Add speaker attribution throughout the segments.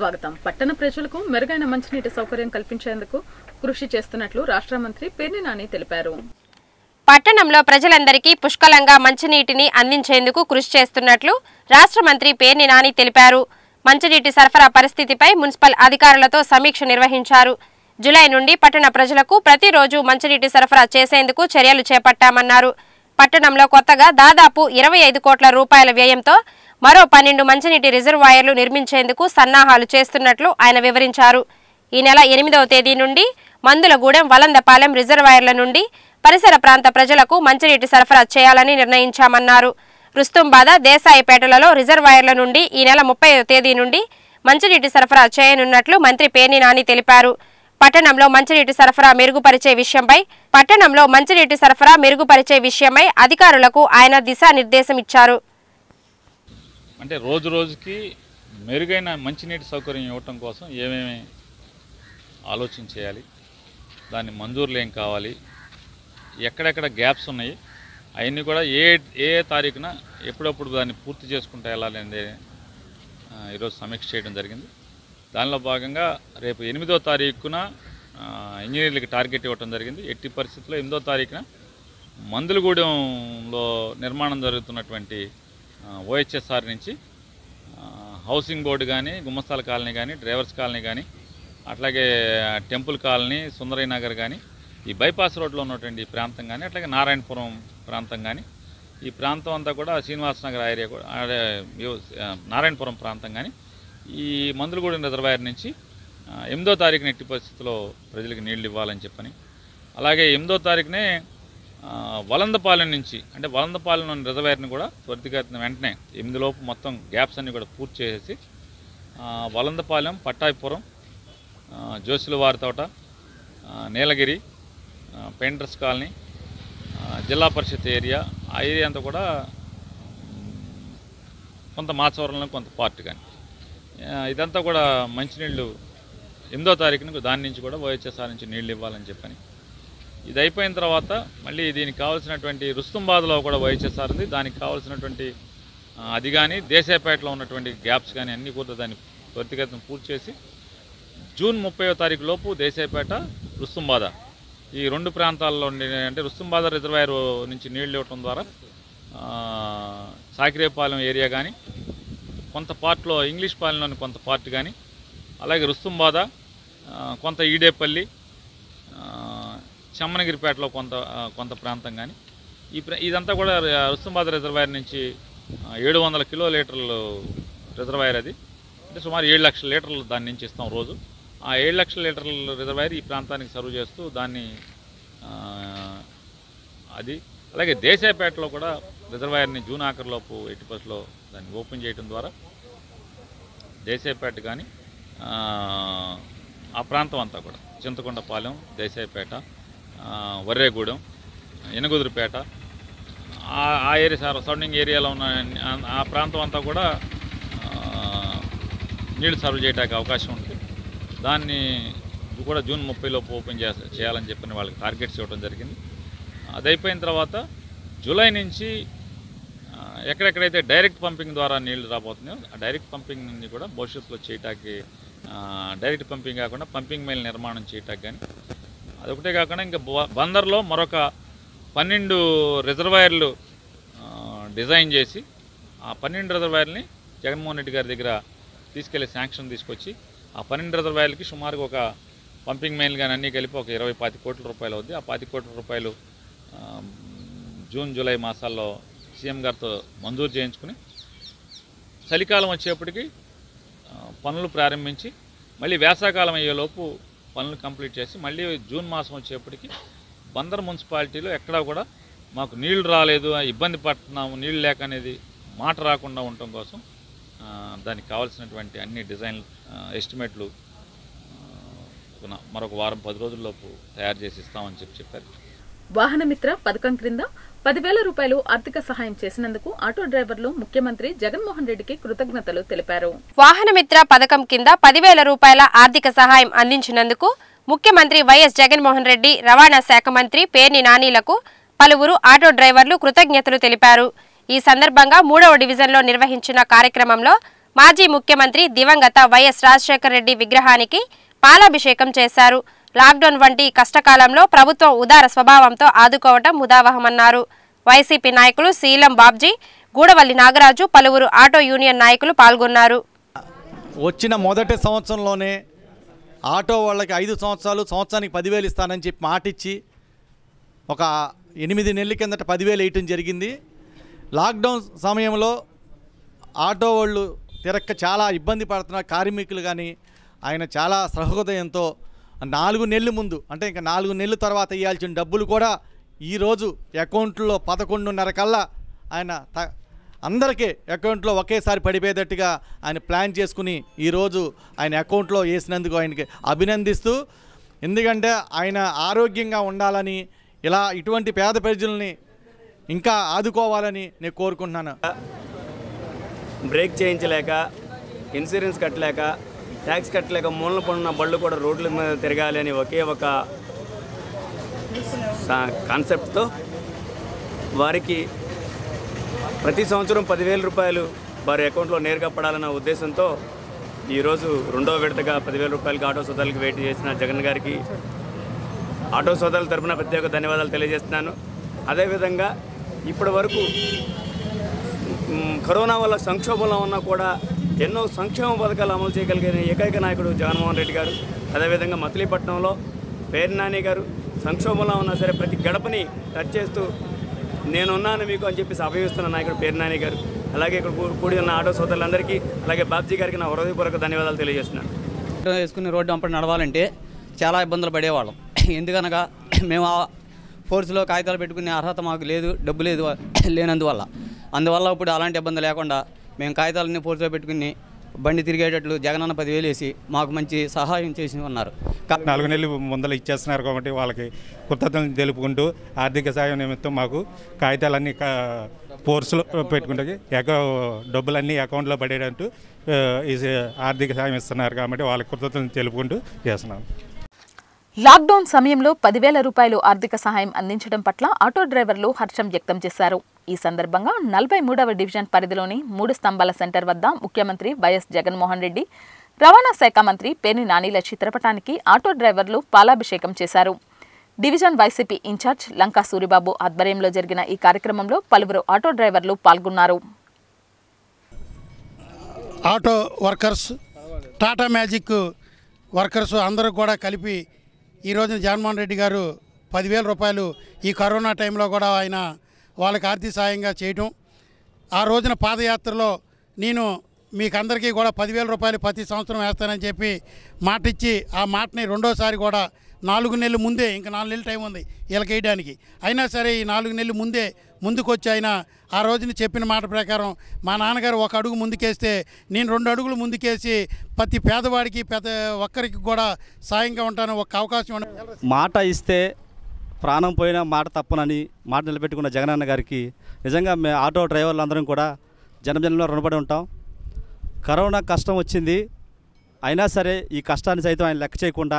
Speaker 1: స్వాగతం. పట్టణ ప్రజలకు మెరుగైన మంచినీటి సౌకర్యం కల్పించేందుకు కృషి చేస్తున్నట్లు రాష్ట్ర మంత్రి పేర్ని నాని తెలిపారు.
Speaker 2: పట్టణంలో ప్రజలందరికీ పుష్కలంగా మంచినీటిని అందించేందుకు కృషి చేస్తున్నట్లు రాష్ట్ర మంత్రి పేర్ని నాని తెలిపారు. మంచినీటి సరఫరా పరిస్థితిపై మున్సిపల్ అధికారులతో సమీక్ష నిర్వహించారు. జులై నుండి పట్టణ ప్రజలకు ప్రతిరోజు మంచినీటి సరఫరా చేసేందుకు చర్యలు చేపట్టామన్నారు. పట్టణంలో కొత్తగా దాదాపు ఇరవై ఐదు కోట్ల రూపాయల వ్యయంతో మరో పన్నెండు మంచినీటి రిజర్వాయర్లు నిర్మించేందుకు సన్నాహాలు చేస్తున్నట్లు ఆయన వివరించారు. ఈ నెల ఎనిమిదవ తేదీ నుండి మందులగూడెం వలందపాలెం రిజర్వాయర్ల నుండి పరిసర ప్రాంత ప్రజలకు మంచినీటి సరఫరా చేయాలని నిర్ణయించామన్నారు. రుస్తుంబాద దేశాయిపేటలలో రిజర్వాయర్ల నుండి ఈ నెల ముప్పై తేదీ నుండి మంచినీటి సరఫరా చేయనున్నట్లు మంత్రి పేర్ని నాని తెలిపారు. పట్టణంలో మంచినీటి సరఫరా మెరుగుపరిచే విషయంపై పట్టణంలో మంచినీటి సరఫరా మెరుగుపరిచే విషయమై అధికారులకు ఆయన దిశానిర్దేశం ఇచ్చారు.
Speaker 3: అంటే రోజు రోజుకి మెరుగైన మంచినీటి సౌకర్యం ఇవ్వటం కోసం ఏమేమి ఆలోచన చేయాలి? దాని మంజూరులు ఏం కావాలి. ఎక్కడెక్కడ గ్యాప్స్ ఉన్నాయి? అవన్నీ కూడా ఏ ఏ తారీఖున ఎప్పుడప్పుడు దాన్ని పూర్తి చేసుకుంటా వెళ్ళాలి ఈరోజు సమీక్ష చేయడం జరిగింది. దానిలో భాగంగా రేపు ఎనిమిదో తారీఖున ఇంజనీర్లకి టార్గెట్ ఇవ్వడం జరిగింది. ఎట్టి పరిస్థితుల్లో ఎనిమిదో తారీఖున మందులగూడెంలో నిర్మాణం జరుగుతున్నటువంటి ఓహెచ్ఎస్ఆర్ నుంచి హౌసింగ్ బోర్డు కానీ గుమ్మస్తాల కాలనీ కానీ డ్రైవర్స్ కాలనీ కానీ అట్లాగే టెంపుల్ కాలనీ సుందరయ్య నగర్ కానీ ఈ బైపాస్ రోడ్లో ఉన్నటువంటి ఈ ప్రాంతం కానీ అట్లాగే నారాయణపురం ప్రాంతం కానీ ఈ ప్రాంతం అంతా కూడా శ్రీనివాస నగర్ ఏరియా కూడా నారాయణపురం ప్రాంతం కానీ ఈ మందులగూడెం రిజర్వాయర్ నుంచి ఎనిమిదో తారీఖున ఎట్టి పరిస్థితుల్లో ప్రజలకు నీళ్ళు ఇవ్వాలని చెప్పని అలాగే ఎనిమిదో తారీఖునే వలందపాలెం నుంచి అంటే వలందపాలెం రిజర్వేర్ని కూడా త్వరితగతిన వెంటనే ఎనిమిదిలోపు మొత్తం గ్యాప్స్ అన్నీ కూడా పూర్తి చేసేసి వలందపాలెం పట్టాయిపురం ఆ, తోట నీలగిరి painters colony Zilla Parishad area ఆ ఏరియా అంతా కూడా కొంత మాచవరంలో కొంత పార్ట్ కానీ. ఇదంతా కూడా మంచినీళ్ళు ఎనిమిదో తారీఖున దాని నుంచి కూడా వైఎస్ఆర్ నుంచి నీళ్ళు ఇవ్వాలని చెప్పని ఇది అయిపోయిన తర్వాత మళ్ళీ దీనికి కావాల్సినటువంటి రుస్తుంబాద్లో కూడా వైఎస్ఆర్ ఉంది దానికి కావాల్సినటువంటి అది కానీ దేశాయపేటలో ఉన్నటువంటి గ్యాప్స్ కానీ అన్నీ కూడా దాన్ని త్వరితగతిన పూర్తి చేసి జూన్ ముప్పైవ తారీఖు లోపు దేశాయపేట రుస్తుంబాద. ఈ రెండు ప్రాంతాల్లో ఉండే అంటే రుస్తుంబాద రిజర్వాయర్ నుంచి నీళ్ళు ఇవ్వటం ద్వారా సాకిరేపాలెం ఏరియా కానీ కొంత పార్ట్లో ఇంగ్లీష్ పాలెంలోని కొంత పార్ట్ కానీ అలాగే రుస్తుంబాద కొంత ఈడేపల్లి చెమ్మనగిరిపేటలో కొంత కొంత ప్రాంతం కానీ ఈ ప్ర- ఇదంతా కూడా రుస్తుంబాద రిజర్వాయర్ నుంచి ఏడు వందల కిలో లీటర్లు రిజర్వాయర్ అది. అంటే సుమారు ఏడు లక్షల లీటర్లు దాని నుంచి ఇస్తాం రోజు. ఆ ఏడు లక్షల లీటర్ల రిజర్వాయర్ ఈ ప్రాంతానికి సర్వ్ చేస్తూ దాన్ని అది. అలాగే దేశాయపేటలో కూడా రిజర్వాయర్ని జూన్ ఆఖరిలోపు ఎట్టి పరిస్థితిలో దాన్ని ఓపెన్ చేయడం ద్వారా దేశాయపేట కానీ ఆ, ప్రాంతం అంతా కూడా. చింతకొండపాలెం దేశాయపేట వర్రేగూడెం ఎనగుదురుపేట ఆ ఏరియా సరౌండింగ్ ఏరియాలో ఉన్న ఆ- ప్రాంతం అంతా కూడా నీళ్ళు సర్వ్ చేయడానికి అవకాశం ఉంటుంది దాన్ని కూడా జూన్ ముప్పైలోపు ఓపెన్ చేస చేయాలని చెప్పిన వాళ్ళకి టార్గెట్స్ ఇవ్వడం జరిగింది. అది అయిపోయిన తర్వాత జూలై నుంచి ఎక్కడెక్కడైతే డైరెక్ట్ పంపింగ్ ద్వారా నీళ్ళు రాబోతున్నాయో ఆ డైరెక్ట్ పంపింగ్ నుండి కూడా భవిష్యత్తులో చేయటానికి డైరెక్ట్ పంపింగ్ కాకుండా పంపింగ్ మైల్ నిర్మాణం చేయటానికి కానీ అదొకటే కాకుండా ఇంకా బ- బందర్లో మరొక పన్నెండు రిజర్వాయర్లు డిజైన్ చేసి ఆ పన్నెండు రిజర్వాయర్ని జగన్మోహన్ రెడ్డి గారి దగ్గర తీసుకెళ్ళి శాంక్షన్ తీసుకొచ్చి ఆ పన్నెండు రిజర్వాయర్లకి సుమారుగా ఒక పంపింగ్ మెయిన్ కానీ అన్నీ కలిపి ఒక ఇరవై పాతి కోట్ల రూపాయలు అవుద్ది. ఆ పాతి కోట్ల రూపాయలు జూన్ జూలై మాసాల్లో సీఎం గారితో మంజూరు చేయించుకుని చలికాలం వచ్చేప్పటికి పనులు ప్రారంభించి మళ్ళీ వేసాకాలం అయ్యేలోపు పనులు కంప్లీట్ చేసి మళ్ళీ జూన్ మాసం వచ్చేప్పటికి బందర్ మున్సిపాలిటీలో ఎక్కడా కూడా మాకు నీళ్ళు రాలేదు ఇబ్బంది పడుతున్నాము నీళ్ళు లేక అనేది మాట రాకుండా ఉండటం కోసం దానికి కావాల్సినటువంటి అన్ని డిజైన్ ఎస్టిమేట్లు మరొక వారం పది రోజుల్లోపు తయారు చేసి ఇస్తామని చెప్పి చెప్పారు.
Speaker 1: వాహనమిత్ర పథకం క్రింద పదివేల రూపాయలు ఆర్థిక సహాయం చేసినందుకు ఆటో డ్రైవర్లు ముఖ్యమంత్రి జగన్మోహన్ రెడ్డికి కృతజ్ఞతలు తెలిపారు.
Speaker 2: వాహనమిత్ర పథకం కింద పదివేల రూపాయల ఆర్థిక సహాయం అందించినందుకు ముఖ్యమంత్రి వైఎస్ జగన్మోహన్ రెడ్డి రవాణా శాఖ మంత్రి పేర్ని నానీలకు పలువురు ఆటో డ్రైవర్లు కృతజ్ఞతలు తెలిపారు. ఈ సందర్భంగా మూడవ డివిజన్లో నిర్వహించిన కార్యక్రమంలో మాజీ ముఖ్యమంత్రి దివంగత వైఎస్ రాజశేఖర రెడ్డి విగ్రహానికి పాలాభిషేకం చేశారు. లాక్డౌన్ వంటి కష్టకాలంలో ప్రభుత్వం ఉదార స్వభావంతో ఆదుకోవటం ముదావహమన్నారు. వైసీపీ నాయకులు శీలం బాబ్జీ గూడవల్లి నాగరాజు పలువురు ఆటో యూనియన్ నాయకులు పాల్గొన్నారు.
Speaker 4: వచ్చిన మొదటి సంవత్సరంలోనే ఆటో వాళ్ళకి ఐదు సంవత్సరాలు సంవత్సరానికి పదివేలు ఇస్తానని చెప్పి మాటిచ్చి ఒక ఎనిమిది నెలల కిందట పదివేలు వేయటం జరిగింది. లాక్డౌన్ సమయంలో ఆటో వాళ్ళు తిరక్క చాలా ఇబ్బంది పడుతున్న కార్మికులు కానీ ఆయన చాలా సహృదయంతో నాలుగు నెలలు ముందు అంటే ఇంకా నాలుగు నెలల తర్వాత ఇవ్వాల్సిన డబ్బులు కూడా ఈరోజు అకౌంట్లో పదకొండున్నర కల్లా ఆయన త అందరికీ అకౌంట్లో ఒకేసారి పడిపోయేటట్టుగా ఆయన ప్లాన్ చేసుకుని ఈరోజు ఆయన అకౌంట్లో వేసినందుకు ఆయనకి అభినందిస్తూ ఎందుకంటే ఆయన ఆరోగ్యంగా ఉండాలని ఇలా ఇటువంటి పేద ప్రజల్ని ఇంకా ఆదుకోవాలని నేను కోరుకుంటున్నాను.
Speaker 5: బ్రేక్ చేయించలేక ఇన్సూరెన్స్ కట్టలేక ట్యాక్స్ కట్టలేక మూలన పడిన బళ్ళు కూడా రోడ్ల మీద తిరగాలి అని ఒకే ఒక సా- కాన్సెప్ట్తో వారికి ప్రతి సంవత్సరం పదివేల రూపాయలు వారి అకౌంట్లో నేరుగా పడాలన్న ఉద్దేశంతో ఈరోజు రెండో విడతగా పదివేల రూపాయలకి ఆటో సోదాలకు వెయిట్ చేసిన జగన్ గారికి ఆటో సోదాల తరపున ప్రత్యేక ధన్యవాదాలు తెలియజేస్తున్నాను. అదేవిధంగా ఇప్పటి వరకు కరోనా వల్ల సంక్షోభంలో ఉన్నా కూడా ఎన్నో సంక్షేమ పథకాలు అమలు చేయగలిగిన ఏకైక నాయకుడు జగన్మోహన్ రెడ్డి గారు. అదేవిధంగా మచిలీపట్నంలో పేరు నాని గారు. సంక్షోభంలో ఉన్నా సరే ప్రతి గడపని టచ్ చేస్తూ నేనున్నాను మీకు అని చెప్పేసి అభయస్తున్న నాయకుడు పేరు నాని గారు. అలాగే ఇక్కడ కూ- కూడి ఉన్న ఆటో సోదరులందరికీ అలాగే బాబ్జీ గారికి నా హృదయపూర్వక ధన్యవాదాలు తెలియజేస్తున్నాను.
Speaker 6: వేసుకుని రోడ్డు అంపడి నడవాలంటే చాలా ఇబ్బందులు పడేవాళ్ళం. ఎందుకనగా మేము ఆ ఫోర్స్లో కాగితాలు పెట్టుకునే అర్హత మాకు లేదు డబ్బు లేదు లేనందువల్ల. అందువల్ల ఇప్పుడు అలాంటి ఇబ్బంది లేకుండా మేము కాగితాలన్నీ ఫోర్స్లో పెట్టుకుని బండి తిరిగేటట్లు జగనన్న పదివేలు వేసి మాకు మంచి సహాయం చేసి ఉన్నారు.
Speaker 7: నాలుగు నెలలు ముందలు ఇచ్చేస్తున్నారు కాబట్టి వాళ్ళకి కృతజ్ఞతలు తెలుపుకుంటూ ఆర్థిక సాయం నిమిత్తం మాకు కాగితాలన్నీ కా- ఫోర్స్లో పెట్టుకుంటే ఎక డబ్బులన్నీ అకౌంట్లో పడేటట్టు ఆర్థిక సాయం ఇస్తున్నారు కాబట్టి వాళ్ళకి కృతజ్ఞతలు తెలుపుకుంటూ చేస్తున్నాం.
Speaker 1: లాక్డౌన్ సమయంలో పదివేల రూపాయలు ఆర్థిక సహాయం అందించడం పట్ల ఆటో డ్రైవర్లు హర్షం వ్యక్తం చేశారు. ఈ సందర్భంగా నలభై మూడవ డివిజన్ పరిధిలోని మూడు స్తంభాల సెంటర్ వద్ద ముఖ్యమంత్రి వైఎస్ జగన్మోహన్ రెడ్డి రవాణా శాఖ మంత్రి పేర్ని నానీల చిత్రపటానికి ఆటో డ్రైవర్లు పాలాభిషేకం చేశారు. Division YCP incharge Lanka Suribabu ఆధ్వర్యంలో జరిగిన ఈ కార్యక్రమంలో పలువురు ఆటో డ్రైవర్లు పాల్గొన్నారు.
Speaker 8: Auto workers Tata magic workers అందరూ కూడా కలిపి ఈ రోజున జగన్మోహన్ రెడ్డి గారు పదివేల రూపాయలు ఈ కరోనా టైంలో కూడా ఆయన వాళ్ళకి ఆర్థిక సాయంగా చేయటం. ఆ రోజున పాదయాత్రలో నేను మీకు అందరికీ కూడా పదివేల రూపాయలు ప్రతి సంవత్సరం వేస్తానని చెప్పి మాట ఇచ్చి ఆ మాటని రెండోసారి కూడా నాలుగు నెలలు ముందే ఇంకా నాలుగు నెలలు టైం ఉంది వీళ్ళకి వేయడానికి. అయినా సరే ఈ నాలుగు నెలలు ముందే ముందుకొచ్చి ఆయన ఆ రోజున చెప్పిన మాట ప్రకారం మా నాన్నగారు ఒక అడుగు ముందుకేస్తే నేను రెండు అడుగులు ముందుకేసి ప్రతి పేదవాడికి పెద్ద ఒక్కరికి కూడా సాయంగా ఉంటాను ఒక అవకాశం ఉన్న-
Speaker 9: మాట ఇస్తే ప్రాణం పోయినా మాట తప్పనని మాట నిలబెట్టుకున్న జగనన్న గారికి నిజంగా మే ఆటో డ్రైవర్లు అందరం కూడా జనజనంలో రుణపడి ఉంటాం. కరోనా కష్టం వచ్చింది. అయినా సరే ఈ కష్టాన్ని సైతం ఆయన లెక్క చేయకుండా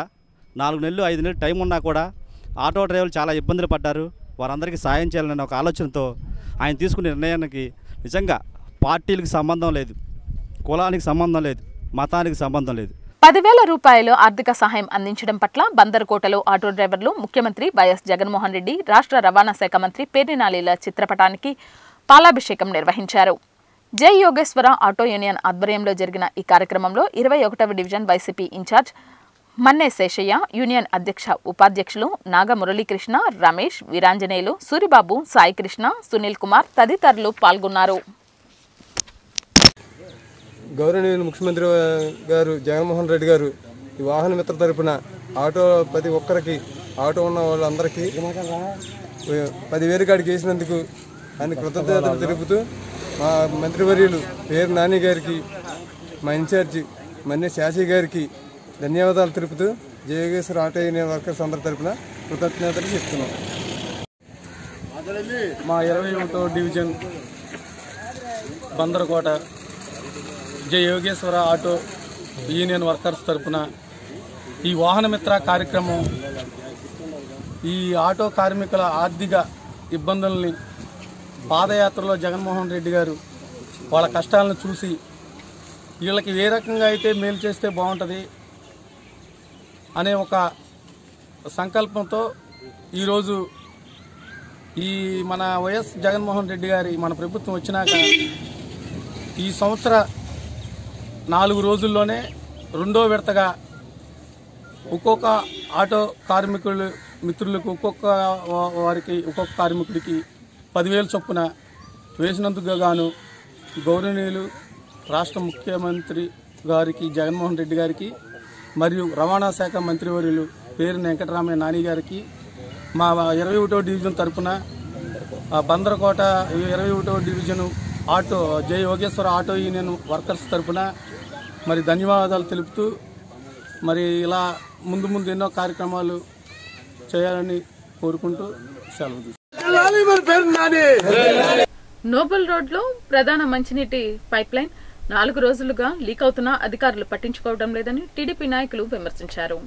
Speaker 9: నాలుగు నెలలు ఐదు నెలలు టైం ఉన్నా కూడా ఆటో డ్రైవర్లు చాలా ఇబ్బందులు పడ్డారు. వారందరికీ సాయం చేయాలనే ఒక ఆలోచనతో ఆయన తీసుకునే నిర్ణయానికి నిజంగా పార్టీలకు సంబంధం లేదు కులానికి సంబంధం లేదు మతానికి సంబంధం లేదు.
Speaker 1: పదివేల రూపాయలు ఆర్థిక సహాయం అందించడం పట్ల బందర్కోటలో ఆటో డ్రైవర్లు ముఖ్యమంత్రి వైఎస్ జగన్మోహన్ రెడ్డి రాష్ట్ర రవాణా శాఖ మంత్రి పేర్నినాలీల చిత్రపటానికి పాలాభిషేకం నిర్వహించారు. జై యోగేశ్వర ఆటో యూనియన్ ఆధ్వర్యంలో జరిగిన ఈ కార్యక్రమంలో ఇరవై ఒకటవ division YCP incharge Manne Seshayya union అధ్యక్ష ఉపాధ్యక్షులు నాగ మురళీకృష్ణ రమేష్ వీరాంజనేయులు సూరిబాబు సాయికృష్ణ సునీల్ కుమార్ తదితరులు పాల్గొన్నారు.
Speaker 10: గౌరవనీయులు ముఖ్యమంత్రి గారు జగన్మోహన్ రెడ్డి గారు ఈ వాహన మిత్ర తరపున ఆటో ప్రతి ఒక్కరికి ఆటో ఉన్న వాళ్ళందరికీ పదివేలు కాడికి వేసినందుకు ఆయన కృతజ్ఞతలు తెలుపుతూ మా మంత్రివర్యులు పేరు నాని గారికి మా ఇన్ఛార్జి మన్నే శాసి గారికి ధన్యవాదాలు తెలుపుతూ జయోగేశ్వర ఆటో యూనియన్ వర్కర్స్ అందరి తరపున కృతజ్ఞతలు చెప్తున్నాం.
Speaker 11: మా ఇరవై ఒకటో division Bandarakota Jaya Yogeshwara auto union workers తరపున ఈ వాహనమిత్ర కార్యక్రమం ఈ ఆటో కార్మికుల ఆర్థిక ఇబ్బందుల్ని పాదయాత్రలో జగన్మోహన్ రెడ్డి గారు వాళ్ళ కష్టాలను చూసి వీళ్ళకి ఏ రకంగా అయితే మేలు చేస్తే బాగుంటుంది అనే ఒక సంకల్పంతో ఈరోజు ఈ మన వైఎస్ జగన్మోహన్ రెడ్డి గారి మన ప్రభుత్వం వచ్చినాక ఈ సంవత్సర నాలుగు రోజుల్లోనే రెండో విడతగా ఒక్కొక్క ఆటో కార్మికులు మిత్రులకు ఒక్కొక్క వారికి ఒక్కొక్క కార్మికుడికి పదివేలు చొప్పున వేసినందుకు గాను గౌరవనీయులు రాష్ట్ర ముఖ్యమంత్రి గారికి జగన్మోహన్ రెడ్డి గారికి మరియు రవాణా శాఖ మంత్రివర్యులు పేరు వెంకటరామయ్య నాని గారికి మా ఇరవై ఒకటో డివిజన్ తరపున ఆ బందరకోట ఇరవై ఒకటో డివిజన్ ఆటో జై యోగేశ్వర ఆటో యూనియన్ వర్కర్స్ తరపున మరి ధన్యవాదాలు తెలుపుతూ మరి ఇలా ముందు ముందు ఎన్నో కార్యక్రమాలు చేయాలని కోరుకుంటూ సెలవు.
Speaker 1: నోబెల్ రోడ్లో ప్రధాన మంచినీటి పైప్ లైన్ నాలుగు రోజులుగా లీక్ అవుతున్నా అధికారులు పట్టించుకోవడం లేదని టీడీపీ నాయకులు విమర్శించారు.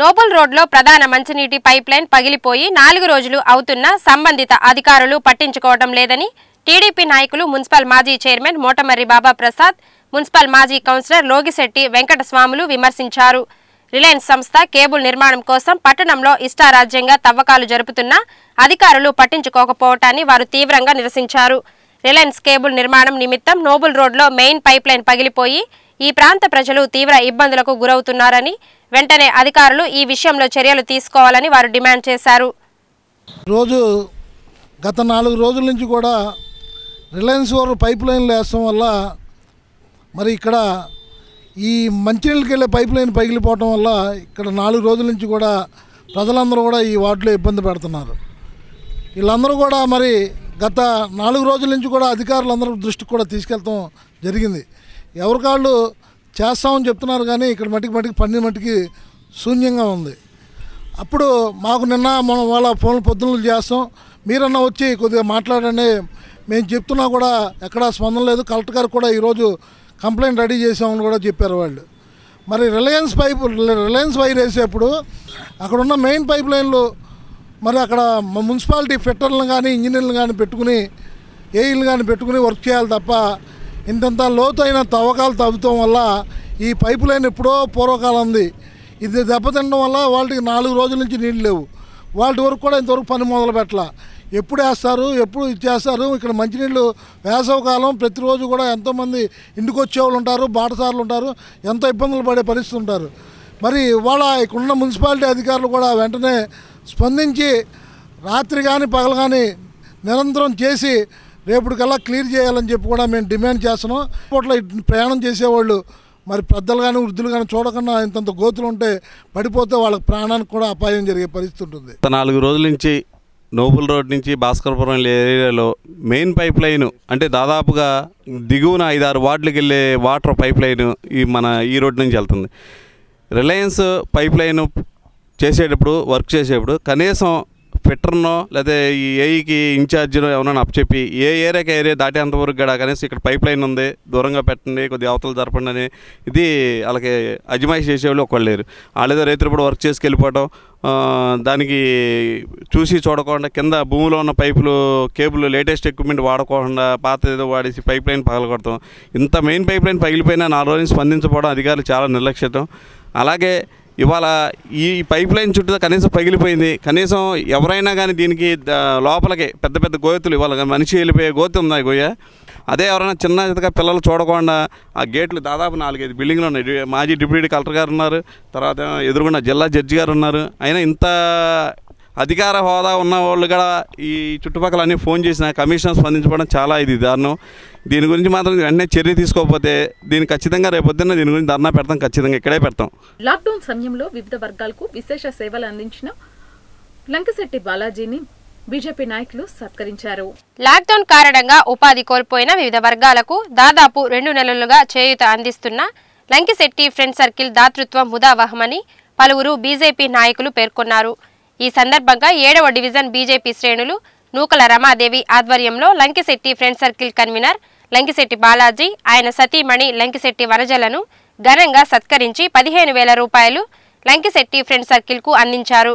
Speaker 2: నోబుల్ రోడ్లో ప్రధాన మంచినీటి పైప్ లైన్ పగిలిపోయి నాలుగు రోజులు అవుతున్నా సంబంధిత అధికారులు పట్టించుకోవడం లేదని టీడీపీ నాయకులు మున్సిపల్ మాజీ చైర్మన్ మోటమర్రి బాబా ప్రసాద్ మున్సిపల్ మాజీ కౌన్సిలర్ లోగిశెట్టి వెంకటస్వాములు విమర్శించారు. రిలయన్స్ సంస్థ కేబుల్ నిర్మాణం కోసం పట్టణంలో ఇష్టారాజ్యంగా తవ్వకాలు జరుపుతున్నా అధికారులు పట్టించుకోకపోవటాన్ని వారు తీవ్రంగా నిరసించారు. రిలయన్స్ కేబుల్ నిర్మాణం నిమిత్తం నోబుల్ రోడ్లో మెయిన్ పైప్ లైన్ పగిలిపోయి ఈ ప్రాంత ప్రజలు తీవ్ర ఇబ్బందులకు గురవుతున్నారని వెంటనే అధికారులు ఈ విషయంలో చర్యలు తీసుకోవాలని వారు డిమాండ్ చేశారు.
Speaker 12: రోజు గత నాలుగు రోజుల నుంచి కూడా రిలయన్స్ వారు పైప్ లైన్లు వేస్తాం వల్ల మరి ఇక్కడ ఈ మంచినీళ్ళకి వెళ్ళే పైప్ లైన్ పగిలిపోవటం వల్ల ఇక్కడ నాలుగు రోజుల నుంచి కూడా ప్రజలందరూ కూడా ఈ వార్డులో ఇబ్బంది పెడుతున్నారు. వీళ్ళందరూ కూడా మరి గత నాలుగు రోజుల నుంచి కూడా అధికారులందరూ దృష్టికి కూడా తీసుకెళ్తాం జరిగింది. ఎవరికాళ్ళు చేస్తామని చెప్తున్నారు కానీ ఇక్కడ మటుకు మటుకు పన్ని మటుకి శూన్యంగా ఉంది. అప్పుడు మాకు నిన్న మనం వాళ్ళ ఫోన్లు పొద్దున్నలు చేస్తాం. మీరన్నా వచ్చి కొద్దిగా మాట్లాడండి. మేము చెప్తున్నా కూడా ఎక్కడా స్పందన లేదు. కలెక్టర్ గారు కూడా ఈరోజు కంప్లైంట్ రెడీ చేసామని కూడా చెప్పారు వాళ్ళు. మరి రిలయన్స్ పైప్ రిలయన్స్ వైర్ వేసేప్పుడు అక్కడున్న మెయిన్ పైప్ లైన్లు మరి అక్కడ మున్సిపాలిటీ ఫిట్టర్లను కానీ ఇంజనీర్లు కానీ పెట్టుకుని ఏఈలు కానీ పెట్టుకుని వర్క్ చేయాలి తప్ప ఇంతంత లోతైన తవ్వకాలు తవ్వటం వల్ల ఈ పైపు లైన్ ఎప్పుడో పూర్వకాలం ఉంది. ఇది దెబ్బతినడం వల్ల వాళ్ళకి నాలుగు రోజుల నుంచి నీళ్ళు లేవు. వాటి వరకు కూడా ఇంతవరకు పని మొదలు పెట్టాల. ఎప్పుడు వేస్తారు ఎప్పుడు ఇచ్చేస్తారు ఇక్కడ మంచినీళ్ళు వేసవకాలం ప్రతిరోజు కూడా ఎంతోమంది ఇంటికి వచ్చేవాళ్ళు ఉంటారు బాటసార్లు ఉంటారు ఎంతో ఇబ్బందులు పడే పరిస్థితి ఉంటారు. మరి వాళ్ళ ఇక్కడున్న మున్సిపాలిటీ అధికారులు కూడా వెంటనే స్పందించి రాత్రి కానీ పగలు కానీ నిరంతరం చేసి రేపటికల్లా క్లియర్ చేయాలని చెప్పి కూడా మేము డిమాండ్ చేస్తున్నాం. ఇప్పట్లో ప్రయాణం చేసేవాళ్ళు మరి పెద్దలు కానీ వృద్ధులు కానీ చూడకుండా ఇంతంత గోతులు ఉంటే పడిపోతే వాళ్ళకి ప్రాణానికి కూడా అపాయం జరిగే పరిస్థితి ఉంటుంది.
Speaker 13: నాలుగు రోజుల నుంచి నోబుల్ రోడ్ నుంచి భాస్కరపురం ఏరియాలో మెయిన్ పైప్ లైన్ అంటే దాదాపుగా దిగువన ఐదారు వార్డులకు వెళ్ళే వాటర్ పైప్ లైన్ ఈ మన ఈ రోడ్ నుంచి వెళ్తుంది. రిలయన్స్ పైప్ లైన్ చేసేటప్పుడు వర్క్ చేసేటప్పుడు కనీసం ఫిట్టర్నో లేదా ఈ ఏఈకి ఇన్ఛార్జ్నో ఎవరైనా అప్పచెప్పి ఏ ఏరియాకి ఏరియా దాటేంతవరకు కూడా కనీసం ఇక్కడ పైప్ లైన్ ఉంది దూరంగా పెట్టండి కొద్దిగా అవతలు జరపండి అని ఇది వాళ్ళకి అజమాయిషి చేసేవాళ్ళు ఒకళ్ళు లేరు. వాళ్ళేదో రైతులు కూడా వర్క్ చేసుకు వెళ్ళిపోవడం దానికి చూసి చూడకుండా కింద భూమిలో ఉన్న పైపులు కేబుల్ లేటెస్ట్ ఎక్విప్మెంట్ వాడకుండా పాత ఏదో వాడేసి పైప్ లైన్ పగలగొడతాం. ఇంత మెయిన్ పైప్ లైన్ పగిలిపోయినా నాలుగు రోజులు స్పందించకపోవడం అధికారులు చాలా నిర్లక్ష్యతం అలాగే ఇవాళ ఈ పైప్ లైన్ చుట్టూ కనీసం పగిలిపోయింది. కనీసం ఎవరైనా కానీ దీనికి లోపలికి పెద్ద పెద్ద గోతులు ఇవాళ మనిషి వెళ్ళిపోయే గోతి ఉంది ఆ గోయ. అదే ఎవరైనా చిన్న చిన్నగా పిల్లలు చూడకుండా ఆ గేట్లు దాదాపు నాలుగైదు బిల్డింగ్లు ఉన్నాయి. మాజీ డిప్యూటీ కలెక్టర్ గారు ఉన్నారు తర్వాత ఎదురుగున్న జిల్లా జడ్జి గారు ఉన్నారు. అయినా ఇంత అధికార హోదా ఉన్న వాళ్ళు కూడా ఈ చుట్టుపక్కల అన్ని ఫోన్ చేసిన కమిషనర్ స్పందించడం చాలా ఇది దారుణం. దీని గురించి మాత్రం వెంటనే చర్య తీసుకోకపోతే దీన్ని ఖచ్చితంగా రేపొద్దున్న దీని గురించి ధర్నా పెడతాం ఖచ్చితంగా ఇక్కడే పెడతాం.
Speaker 1: లాక్డౌన్ సమయంలో వివిధ వర్గాలకు విశేష సేవలు అందించిన లంకశెట్టి బాలాజీని బీజేపీ నాయకులు సత్కరించారు.
Speaker 2: లాక్డౌన్ కారణంగా ఉపాధి కోల్పోయిన వివిధ వర్గాలకు దాదాపు రెండు నెలలుగా చేయూత అందిస్తున్న లంకిశెట్టి ఫ్రెండ్ సర్కిల్ దాతృత్వం ముదావహమని పలువురు బీజేపీ నాయకులు పేర్కొన్నారు. ఈ సందర్భంగా ఏడవ డివిజన్ బీజేపీ శ్రేణులు నూకల రమాదేవి ఆధ్వర్యంలో Lankisetti friend circle convener Lankisetti Balaji ఆయన సతీమణి లంకిశెట్టి వరజలను ఘనంగా సత్కరించి పదిహేను వేల రూపాయలు లంకిశెట్టి ఫ్రెండ్ సర్కిల్కు అందించారు.